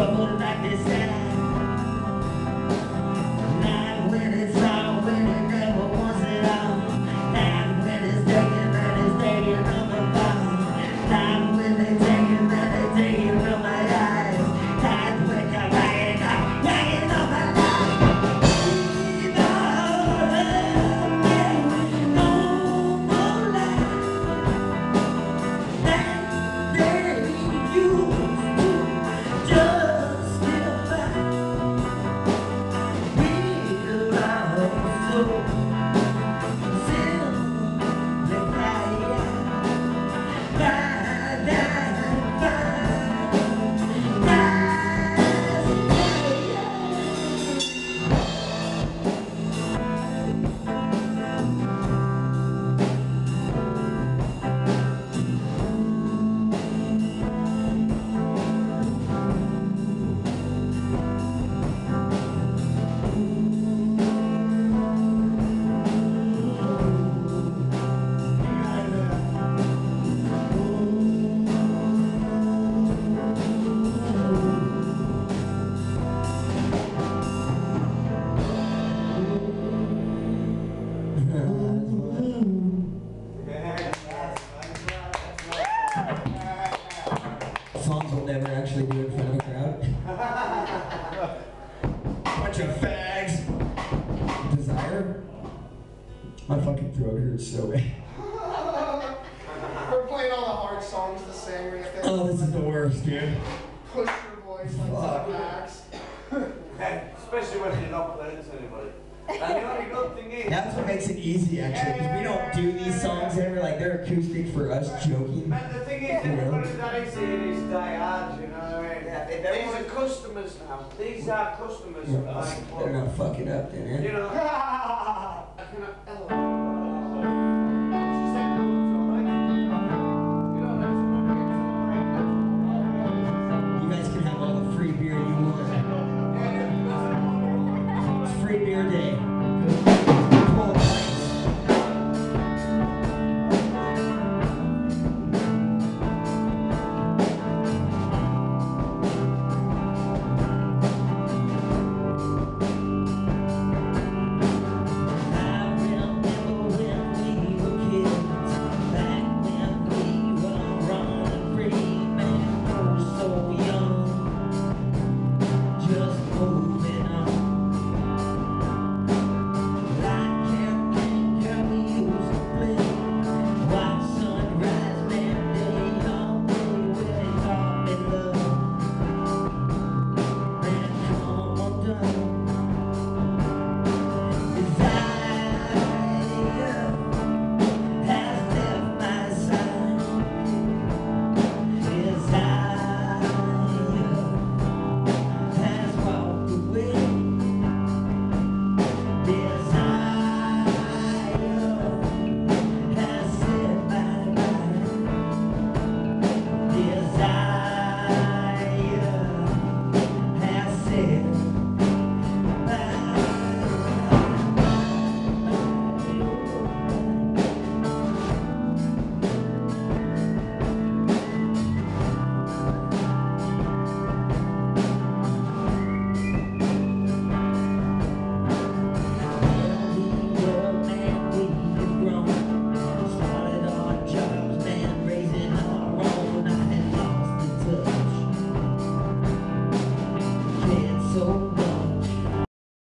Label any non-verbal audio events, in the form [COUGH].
trouble like this My fucking throat hurts so bad. We're playing all the hard songs the same way. Oh, this is the worst, dude. Push your voice like Fuck. the [LAUGHS] max. Especially when you're not playing to anybody. And the only good thing is, That's what makes it easy, actually, because we don't do these songs ever. Like, they're acoustic for us joking. and the thing is, everybody that is here is diehard, you know what I mean? Yeah, These are customers now. These are customers of my Better club. not fucking up, then, You eh? know, [LAUGHS] máquina é.